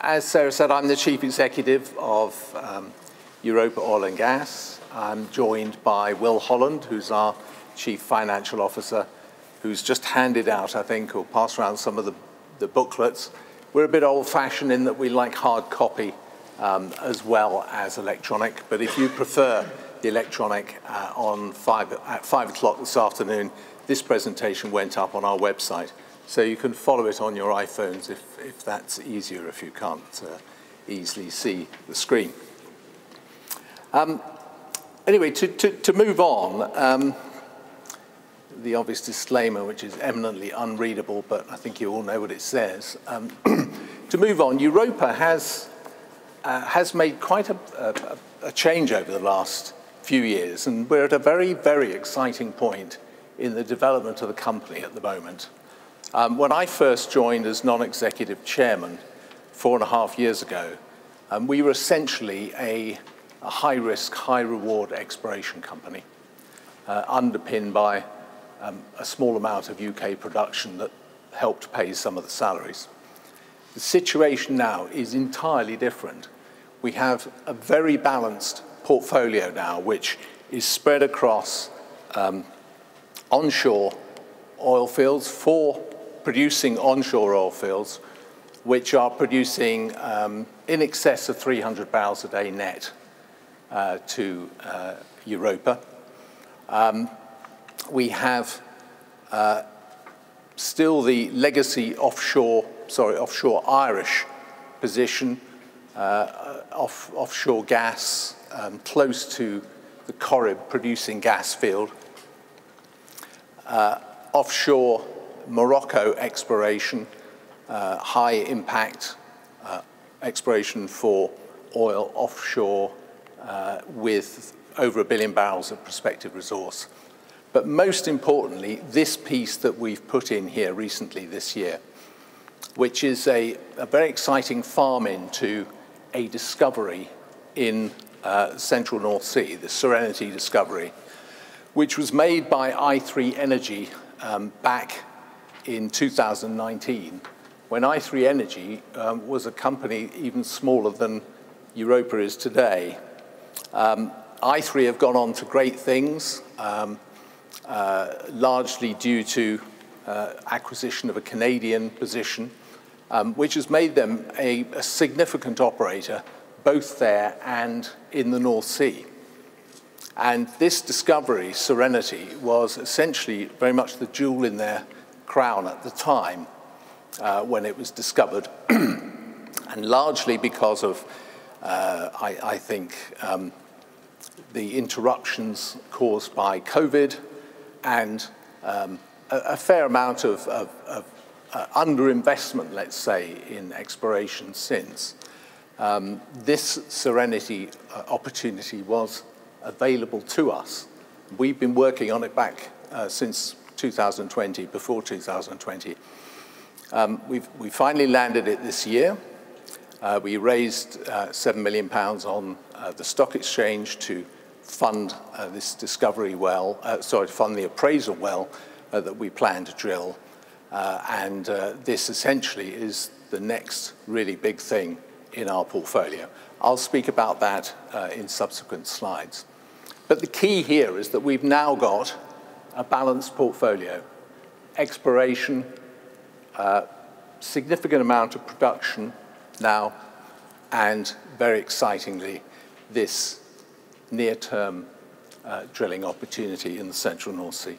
As Sarah said, I'm the Chief Executive of um, Europa Oil and Gas. I'm joined by Will Holland, who's our Chief Financial Officer, who's just handed out, I think, or passed around some of the, the booklets. We're a bit old-fashioned in that we like hard copy um, as well as electronic, but if you prefer the electronic uh, on five, at 5 o'clock this afternoon, this presentation went up on our website. So you can follow it on your iPhones if, if that's easier, if you can't uh, easily see the screen. Um, anyway, to, to, to, move on, um, the obvious disclaimer, which is eminently unreadable, but I think you all know what it says. Um, to move on, Europa has, uh, has made quite a, a, a change over the last few years, and we're at a very, very exciting point in the development of the company at the moment. Um, when I first joined as non-executive chairman four and a half years ago, um, we were essentially a, a high-risk, high-reward exploration company, uh, underpinned by um, a small amount of UK production that helped pay some of the salaries. The situation now is entirely different. We have a very balanced portfolio now, which is spread across um, onshore oil fields, four producing onshore oil fields, which are producing um, in excess of 300 barrels a day net uh, to uh, Europa. Um, we have uh, still the legacy offshore, sorry, offshore Irish position, uh, off, offshore gas, um, close to the Corrib producing gas field. Uh, offshore Morocco exploration, uh, high impact uh, exploration for oil offshore uh, with over a billion barrels of prospective resource. But most importantly, this piece that we've put in here recently this year, which is a, a very exciting farm into a discovery in uh, central North Sea, the Serenity discovery, which was made by i3 Energy um, back in 2019 when i3 Energy um, was a company even smaller than Europa is today. Um, i3 have gone on to great things, um, uh, largely due to uh, acquisition of a Canadian position, um, which has made them a, a significant operator both there and in the North Sea. And this discovery, Serenity, was essentially very much the jewel in their crown at the time uh, when it was discovered, and largely because of, uh, I, I, think, um, the interruptions caused by COVID and um, a, a, fair amount of, of, of uh, underinvestment, let's say, in exploration since. Um, this Serenity uh, opportunity was available to us. We've been working on it back uh, since 2020, before 2020. Um, we've, we finally landed it this year. Uh, we raised uh, £7 million on uh, the stock exchange to fund uh, this discovery well, uh, sorry, to fund the appraisal well uh, that we plan to drill. and this essentially is the next really big thing in our portfolio. I'll speak about that in subsequent slides. But the key here is that we've now got a balanced portfolio. Exploration, uh, significant amount of production now, and very excitingly, this near-term uh, drilling opportunity in the central North Sea.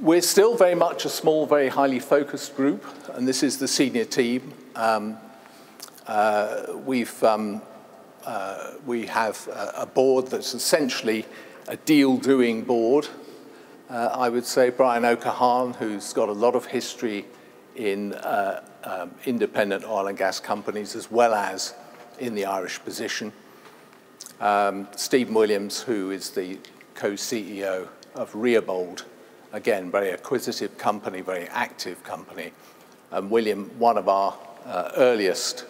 We're still very much a small, very highly focused group, and this is the senior team. Um, uh, we've, um, uh, we have a, a board that's essentially a deal-doing board. Uh, I would say Brian O'Cathain, who's got a lot of history in uh, um, independent oil and gas companies as well as in the Irish position. Um, Stephen Williams, who is the co-CEO of Reabold, again, very acquisitive company, very active company. And William, one of our uh, earliest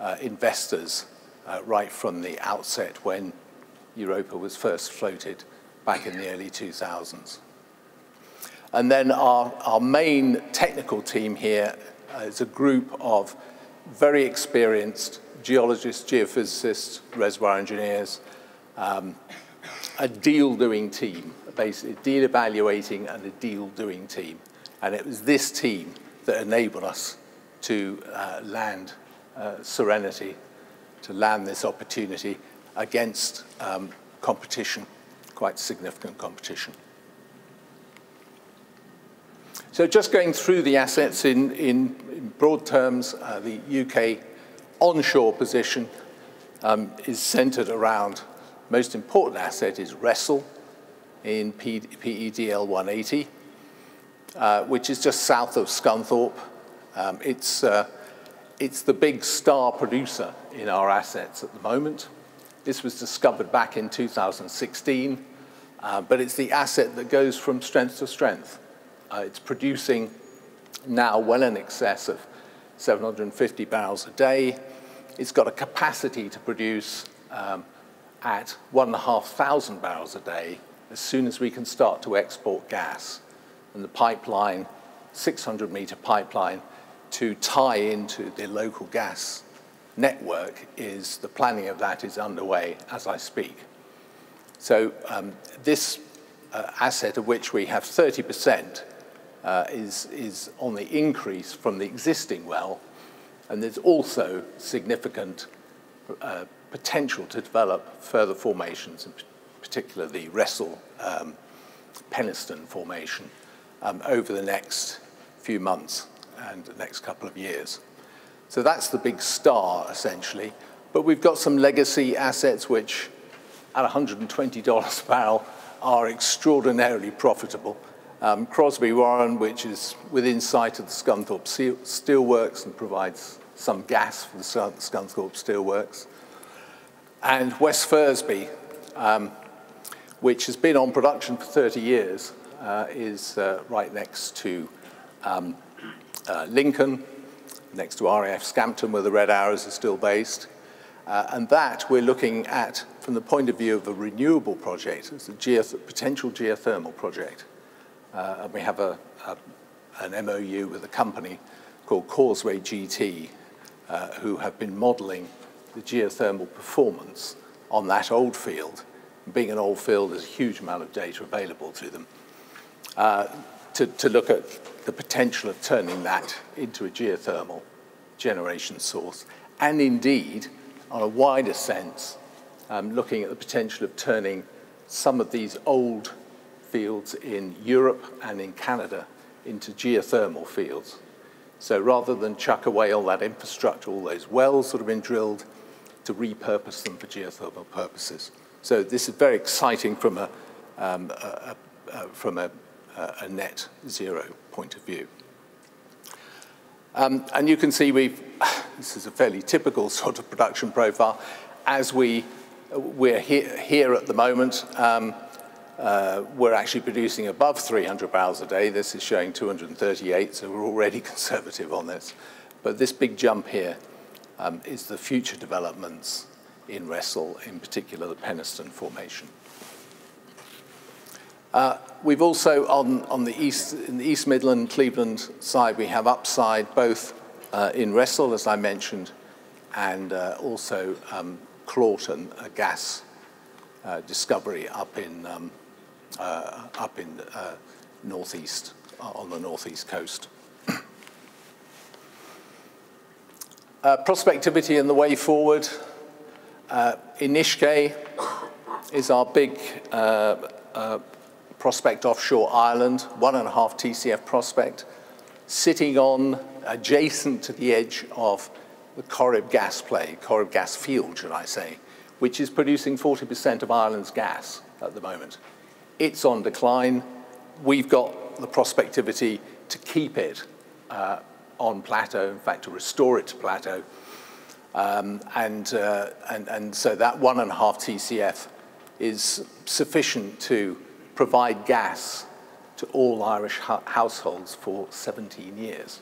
uh, investors uh, right from the outset when Europa was first floated back in the early 2000s. And then our, our main technical team here Uh, a group of very experienced geologists, geophysicists, reservoir engineers, um, a deal-doing team, basically deal evaluating and a deal-doing team. And it was this team that enabled us to uh, land uh, Serenity, to land this opportunity against um, competition, quite significant competition. So just going through the assets in, in, in broad terms, uh, the UK onshore position um, is centered around, most important asset is Wressell in PEDL 180, uh, which is just south of Scunthorpe. Um, it's, uh, it's the big star producer in our assets at the moment. This was discovered back in 2016, uh, but it's the asset that goes from strength to strength. Uh, it's producing now well in excess of 750 barrels a day. It's got a capacity to produce um, at 1,500 barrels a day as soon as we can start to export gas. And the pipeline, 600 meter pipeline, to tie into the local gas network is, the planning of that is underway as I speak. So um, this uh, asset of which we have 30% uh, is, is on the increase from the existing well, and there's also significant uh, potential to develop further formations, in particular the Wressell um, Penistone formation, um, over the next few months and the next couple of years. So that's the big star, essentially. But we've got some legacy assets which, at $120 a barrel, are extraordinarily profitable. Um, Crosby Warren, which is within sight of the Scunthorpe Steelworks and provides some gas for the Scunthorpe Steelworks. And West Firsby, um, which has been on production for 30 years, uh, is uh, right next to um, uh, Lincoln, next to RAF Scampton, where the Red Arrows are still based. Uh, and that we're looking at from the point of view of a renewable project, it's a geoth potential geothermal project. Uh, and we have a, a, an MOU with a company called Causeway GT, uh, who have been modeling the geothermal performance on that old field. Being an old field, there's a huge amount of data available to them. To, to look at the potential of turning that into a geothermal generation source, and indeed, on a wider sense, um, looking at the potential of turning some of these old fields in Europe and in Canada into geothermal fields. So rather than chuck away all that infrastructure, all those wells that have been drilled, to repurpose them for geothermal purposes. So this is very exciting from a, um, a, a, from a uh, a net zero point of view. Um, and you can see we've, this is a fairly typical sort of production profile. As we, we're here, at the moment, um, uh, we're actually producing above 300 barrels a day. This is showing 238, so we're already conservative on this. But this big jump here um, is the future developments in Wressell, in particular the Penistone Formation. Uh, we've also, on, on the east, in the East Midland, Cleveland side, we have upside both uh, in Wressell, as I mentioned, and uh, also um, Cloughton, a gas uh, discovery up in, um, uh, up in uh, northeast, on the northeast coast. prospectivity and the way forward. Inishkea is our big prospect offshore Ireland, one and a half TCF prospect, sitting on adjacent to the edge of the Corrib gas play, Corrib gas field, should I say, which is producing 40% of Ireland's gas at the moment. It's on decline. We've got the prospectivity to keep it uh, on plateau, in fact, to restore it to plateau. Um, and, uh, and, and so that one and a half TCF is sufficient to provide gas to all Irish households for 17 years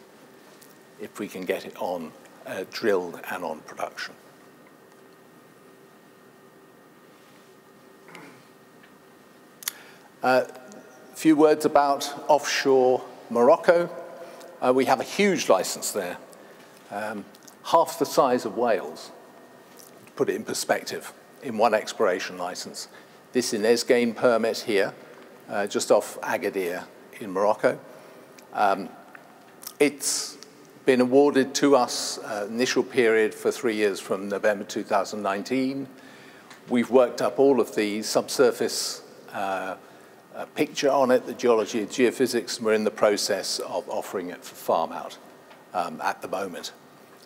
if we can get it on uh, drilled and on production. A uh, few words about offshore Morocco. uh, we have a huge license there, um, half the size of Wales, to put it in perspective, in one exploration license. This Inezgane permit here, uh, just off Agadir in Morocco. Um, it's been awarded to us uh, initial period for three years from November 2019. We've worked up all of the subsurface uh, uh, picture on it, the geology and geophysics, and we're in the process of offering it for farm out um, at the moment.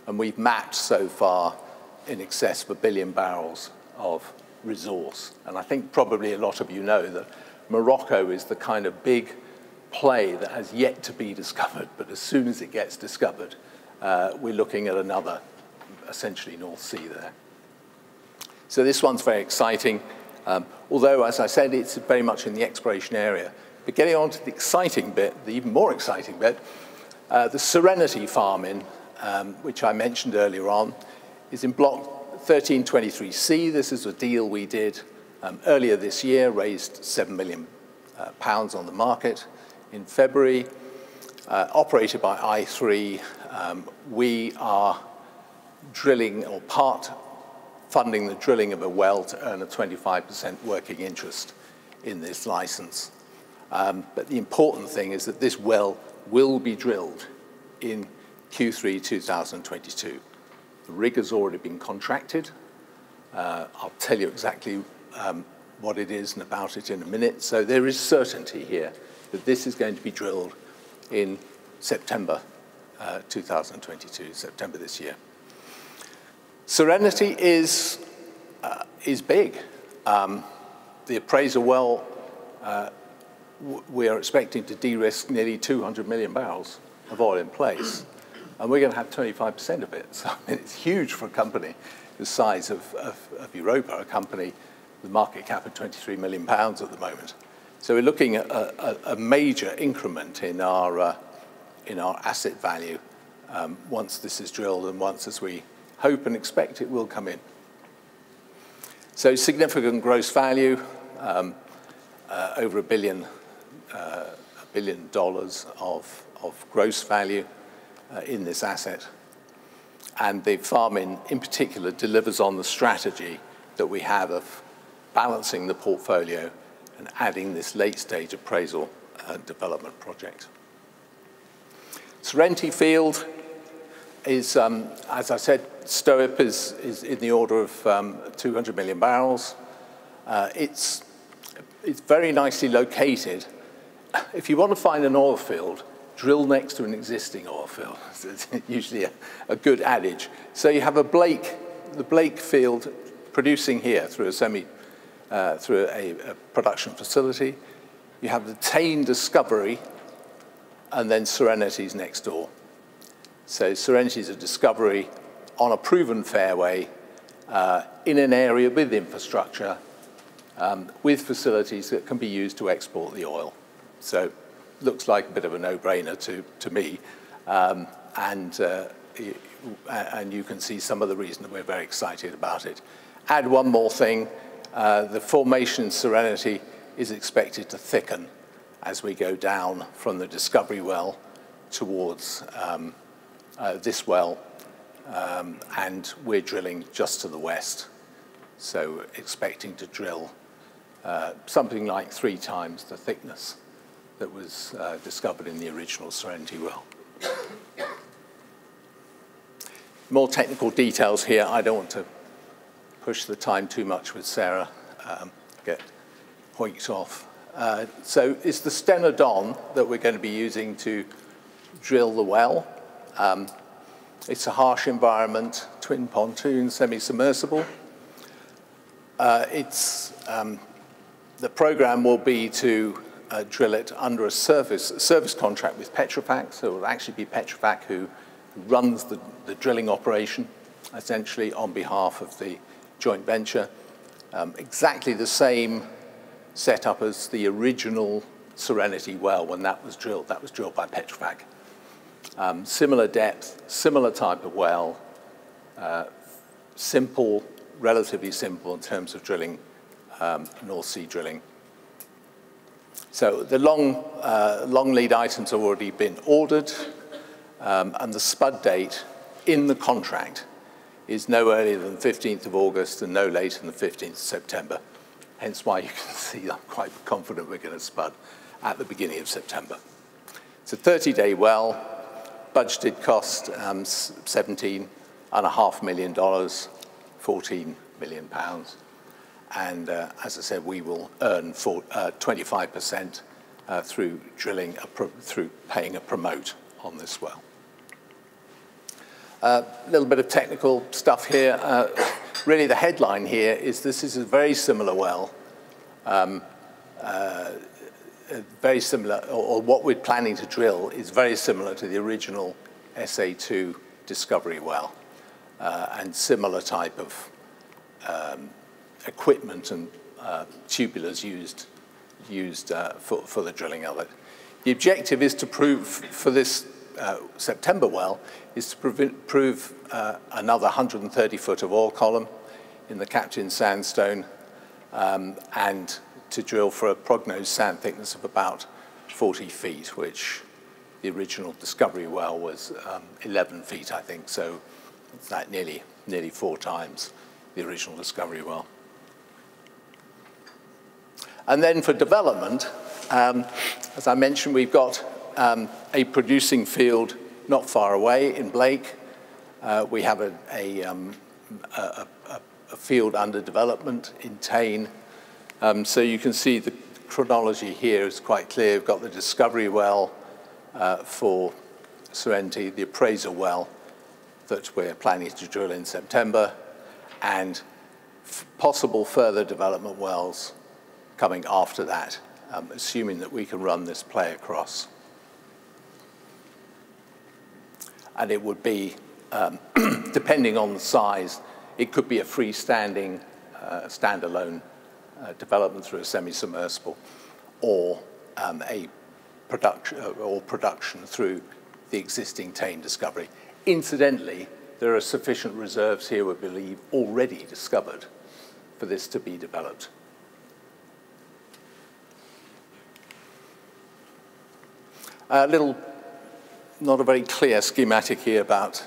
And we've mapped so far in excess of a billion barrels of resource. And I think probably a lot of you know that Morocco is the kind of big play that has yet to be discovered, but as soon as it gets discovered, uh, we're looking at another, essentially North Sea there. So this one's very exciting, um, although, as I said, it's very much in the exploration area. But getting on to the exciting bit, the even more exciting bit, uh, the Serenity farm-in, um, which I mentioned earlier on, is in block 1323C. This is a deal we did um, earlier this year, raised 7 million uh, pounds on the market in February, uh, operated by i3. Um, we are drilling or part funding the drilling of a well to earn a 25% working interest in this license. Um, but the important thing is that this well will be drilled in Q3 2022. The rig has already been contracted. Uh, I'll tell you exactly um, what it is and about it in a minute. So there is certainty here that this is going to be drilled in September uh, 2022, September this year. Serenity is, uh, is big. Um, the appraiser well, uh, we are expecting to de-risk nearly 200 million barrels of oil in place. And we're going to have 25% of it. So I mean, it's huge for a company the size of, of, of Europa, a company with market cap of 23 million pounds at the moment. So we're looking at a, a, a major increment in our, uh, in our asset value um, once this is drilled and once, as we hope and expect it will come in. So significant gross value, um, uh, over a billion, uh, a billion dollars of, of gross value uh, in this asset. And the farm-in, in particular, delivers on the strategy that we have of balancing the portfolio and adding this late-stage appraisal uh, development project. Serenity Field is, um, as I said, STOIIP is, is in the order of um, 200 million barrels. Uh, it's, it's very nicely located. If you want to find an oil field, drill next to an existing oil field. It's usually a, a good adage. So you have a Blake, the Blake field producing here through a semi, uh, through a, a production facility. You have the Tain discovery and then Serenity's next door. So Serenity is a discovery on a proven fairway uh, in an area with infrastructure, um, with facilities that can be used to export the oil. So looks like a bit of a no-brainer to, to me. Um, and, uh, and you can see some of the reason that we're very excited about it. Add one more thing, uh, the formation Serenity is expected to thicken as we go down from the discovery well towards um, uh, this well, um, and we're drilling just to the west. So expecting to drill uh, something like three times the thickness that was uh, discovered in the original Serenity well. More technical details here. I don't want to push the time too much with Sarah, um, get hoiked off. Uh, so it's the Stena Don that we're going to be using to drill the well. Um, it's a harsh environment, twin pontoon, semi-submersible. Uh, it's, um, the program will be to uh, drill it under a service, service contract with Petrofac, so it will actually be Petrofac who runs the, the drilling operation, essentially on behalf of the joint venture. Um, exactly the same setup as the original Serenity well when that was drilled. That was drilled by Petrofac. Um, similar depth, similar type of well, uh, simple, relatively simple in terms of drilling, um, North Sea drilling. So the long, uh, long lead items have already been ordered. um, and the spud date in the contract is no earlier than 15th of August and no later than 15th of September. Hence why you can see I'm quite confident we're going to spud at the beginning of September. It's a 30-day well, budgeted cost um, $17.5 million, 14 million pounds. And uh, as I said, we will earn 25% uh, uh, through drilling, through paying a promote on this well. A little bit of technical stuff here. Uh, really, the headline here is this is a very similar well, um, uh, very similar, or, or, what we're planning to drill is very similar to the original SA2 discovery well, uh, and similar type of um, equipment and uh, tubulars used, used uh, for, for the drilling of it. The objective is to prove for this uh, September well is to prove, uh, another 130 foot of oil column in the Captain sandstone um, and to drill for a prognosed sand thickness of about 40 feet, which the original discovery well was um, 11 feet, I think. So it's like nearly, nearly four times the original discovery well. And then for development, um, as I mentioned, we've got um, a producing field not far away in Blake. Uh, we have a, a, um, a, a, field under development in Tain. Um, so you can see the chronology here is quite clear. We've got the discovery well uh, for Serenity, the appraisal well that we're planning to drill in September, and possible further development wells coming after that, um, assuming that we can run this play across. And it would be, um, depending on the size, it could be a freestanding, uh, standalone uh, development through a semi-submersible, or um, a production uh, or production through the existing Tain discovery. Incidentally, there are sufficient reserves here, we believe, already discovered for this to be developed. A little, not a very clear schematic here about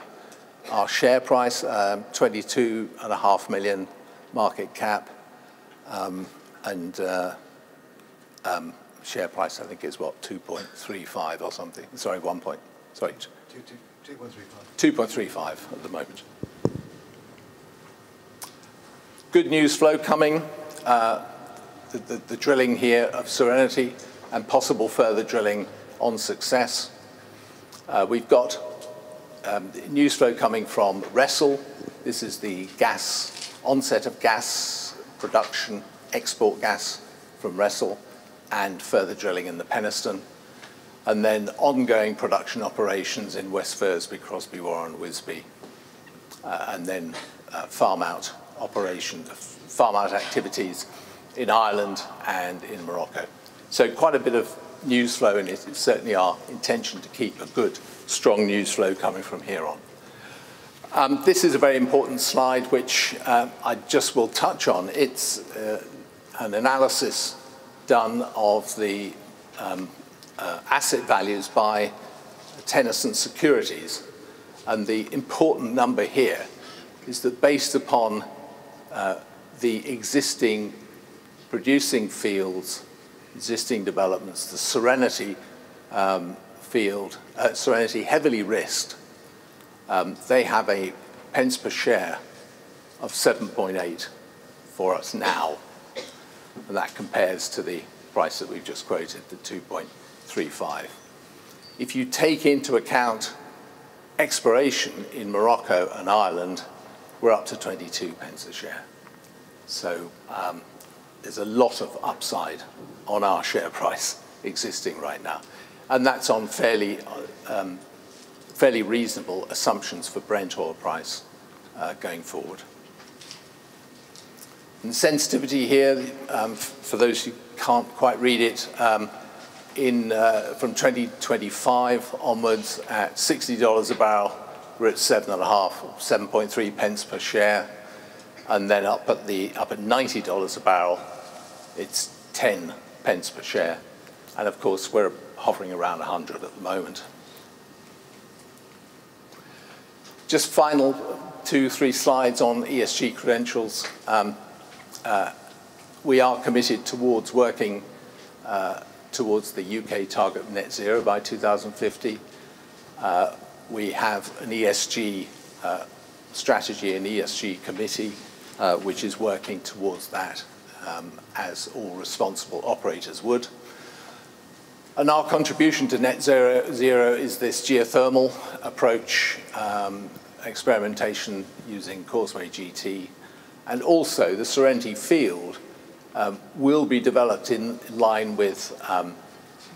our share price, um, 22 and a half million market cap, um, and uh, um, share price I think is what 2.35 or something. Sorry, one point. Sorry. 2.35. 2.35 at the moment. Good news flow coming. Uh, the, the, the drilling here of Serenity and possible further drilling on success. Uh, we've got um, news flow coming from Wressell. This is the gas, onset of gas production, export gas from Wressell, and further drilling in the Penistone. And then ongoing production operations in West Firsby, Crosby, Warren, Whisby, uh, and then uh, farm out operations, farm out activities in Ireland and in Morocco. So quite a bit of news flow, and it's certainly our intention to keep a good, strong news flow coming from here on. Um, this is a very important slide, which uh, I just will touch on. It's uh, an analysis done of the um, uh, asset values by Tennyson Securities. And the important number here is that based upon uh, the existing producing fields existing developments, the Serenity um, field, uh, Serenity heavily risked, um, they have a pence per share of 7.8 for us now. And that compares to the price that we've just quoted, the 2.35. If you take into account expiration in Morocco and Ireland, we're up to 22 pence a share. So um, there's a lot of upside on our share price existing right now. And that's on fairly, um, fairly reasonable assumptions for Brent oil price uh, going forward. And sensitivity here, um, for those who can't quite read it, um, in, uh, from 2025 onwards at $60 a barrel, we're at seven and a half, 7.3 pence per share. And then up at the up at $90 a barrel, it's 10 pence per share. And of course, we're hovering around 100 at the moment. just final two, three slides on ESG credentials. Um, uh, we are committed towards working uh, towards the UK target net zero by 2050. Uh, we have an ESG uh, strategy and ESG committee uh, which is working towards that um, as all responsible operators would. And our contribution to net zero, zero is this geothermal approach, um, experimentation using Causeway GT, and also the Serenity field um, will be developed in line with um,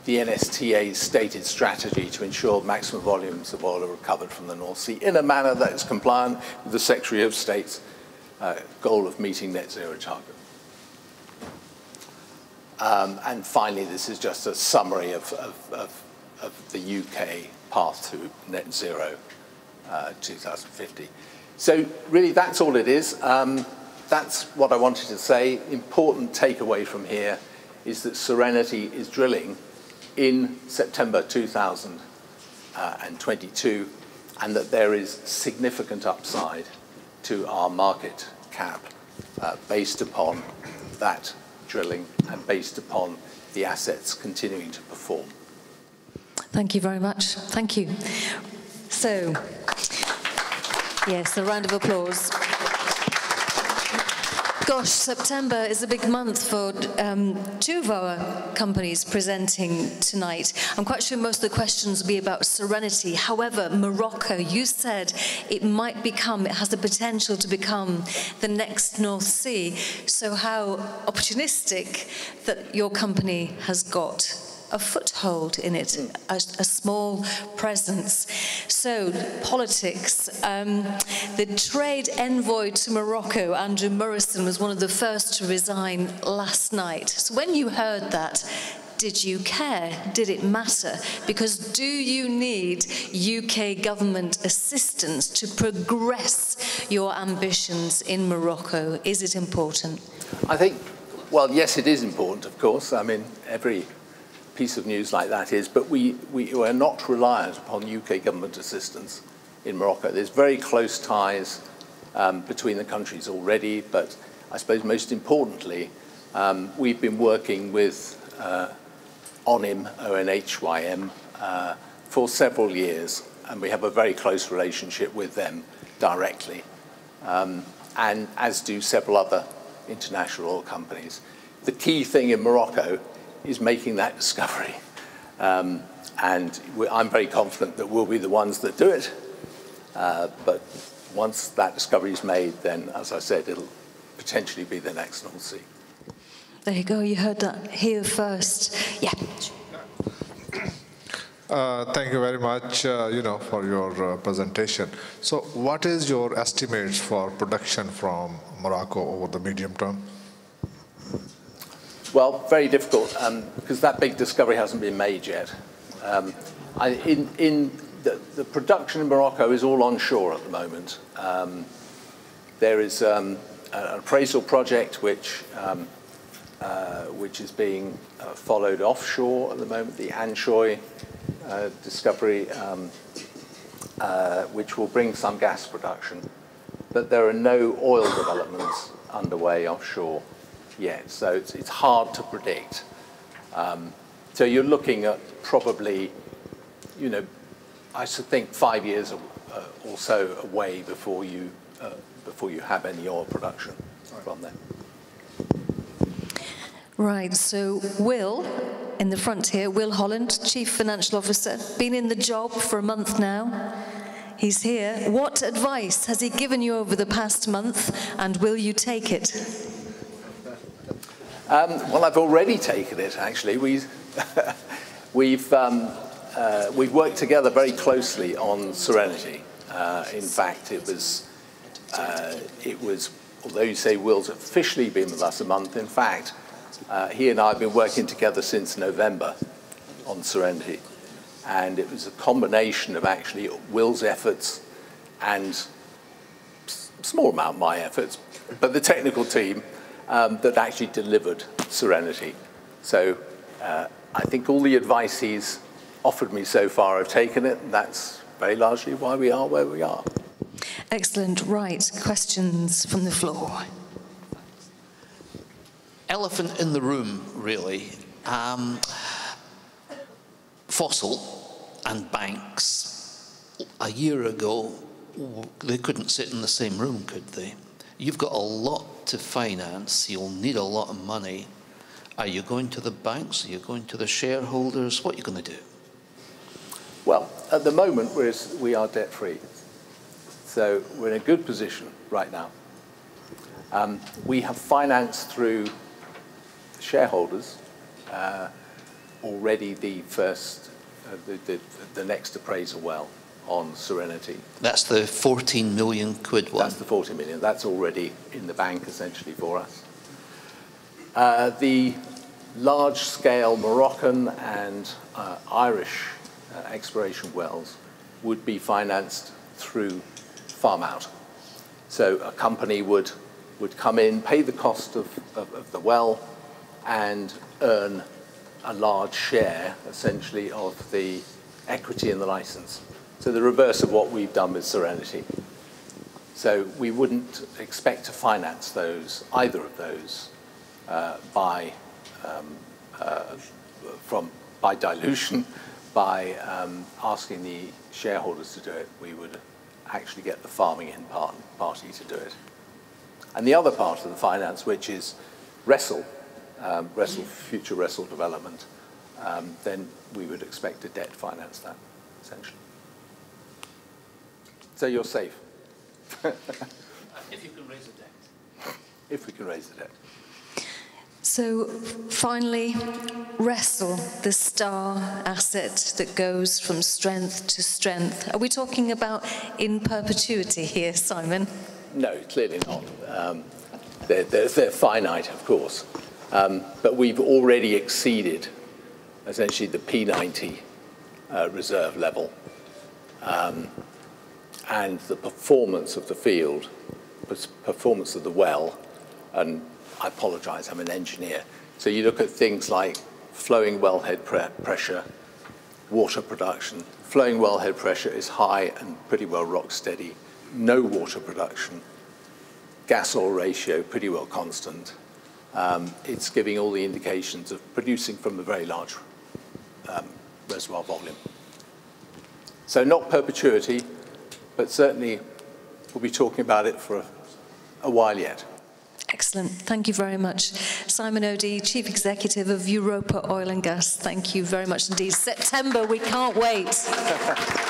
the NSTA's stated strategy to ensure maximum volumes of oil are recovered from the North Sea in a manner that is compliant with the Secretary of State's uh, goal of meeting net zero target. Um, and finally, this is just a summary of, of, of, of the UK path to net zero uh, 2050. So really, that's all it is. Um, that's what I wanted to say. Important takeaway from here is that Serenity is drilling in September 2022 and that there is significant upside to our market cap uh, based upon that drilling and based upon the assets continuing to perform. Thank you very much. Thank you. So, yes, a round of applause. Gosh, September is a big month for um, two of our companies presenting tonight. I'm quite sure most of the questions will be about Serenity. However, Morocco, you said it might become, it has the potential to become the next North Sea. So how opportunistic that your company has got a foothold in it, a, a small presence. So, politics. Um, the trade envoy to Morocco, Andrew Morrison, was one of the first to resign last night. So, when you heard that, did you care? Did it matter? Because do you need UK government assistance to progress your ambitions in Morocco? Is it important? I think, well, yes, it is important, of course. I mean, every piece of news like that is, but we, we are not reliant upon UK government assistance in Morocco. There's very close ties um, between the countries already, but I suppose most importantly, um, we've been working with uh, ONHYM, ONHYM, uh, for several years, and we have a very close relationship with them directly, um, and as do several other international oil companies. The key thing in Morocco is making that discovery. Um, and I'm very confident that we'll be the ones that do it. Uh, but once that discovery is made, then, as I said, it'll potentially be the next North Sea. There you go. You heard that here first. Yeah. Uh, thank you very much, uh, you know, for your uh, presentation. So, what is your estimates for production from Morocco over the medium term? Well, very difficult because um, that big discovery hasn't been made yet. Um, I, in, in the, the, production in Morocco is all onshore at the moment. Um, there is um, an appraisal project which um, uh, which is being uh, followed offshore at the moment, the Anchois uh, discovery, um, uh, which will bring some gas production. But there are no oil developments underway offshore yet, so it's, it's hard to predict. Um, so you're looking at probably, you know, I should think five years or, uh, or so away before you, uh, before you have any oil production from there. Right, so Will, in the front here, Will Holland, Chief Financial Officer, been in the job for a month now. He's here. What advice has he given you over the past month, and will you take it? Um, well, I've already taken it, actually. We, we've, um, uh, we've worked together very closely on Serenity. Uh, in fact, it was, uh, it was, although you say Will's officially been with us a month, in fact, uh, he and I have been working together since November on Serenity. And it was a combination of actually Will's efforts and small amount my efforts, but the technical team um, that actually delivered Serenity. So uh, I think all the advice he's offered me so far, I've taken it. And that's very largely why we are where we are. Excellent. Right. Questions from the floor. Elephant in the room, really. Um, fossil and banks, a year ago, they couldn't sit in the same room, could they? You've got a lot to finance, you'll need a lot of money. Are you going to the banks? Are you going to the shareholders? What are you going to do? Well, at the moment, we're, we are debt free. So we're in a good position right now. Um, we have financed through shareholders uh, already the first, uh, the, the, the next appraisal well on Serenity. That's the 14 million quid one. That's the 40 million. That's already in the bank essentially for us. Uh, the large-scale Moroccan and uh, Irish uh, exploration wells would be financed through farm out. So a company would, would come in, pay the cost of, of, of the well, and earn a large share, essentially, of the equity in the license. So the reverse of what we've done with Serenity. So we wouldn't expect to finance those, either of those, uh, by, um, uh, from, by dilution, by um, asking the shareholders to do it. We would actually get the farming in part, party to do it. And the other part of the finance, which is Wressell, um, Wressell, future Wressell development, um, then we would expect to debt finance that, essentially. So you're safe. if you can raise the debt. If we can raise the debt. So finally, Wressell the star asset that goes from strength to strength. Are we talking about in perpetuity here, Simon? No, clearly not. Um, they're, they're, they're, finite, of course. Um, but we've already exceeded essentially the P90 uh, reserve level. Um, and the performance of the field, performance of the well, and I apologize, I'm an engineer. So you look at things like flowing wellhead pre pressure, water production. Flowing wellhead pressure is high and pretty well rock steady. No water production. Gas oil ratio pretty well constant. Um, it's giving all the indications of producing from a very large um, reservoir volume. So not perpetuity, but certainly we'll be talking about it for a, a while yet. Excellent. Thank you very much. Simon Oddie, Chief Executive of Europa Oil and Gas. Thank you very much indeed. September, we can't wait.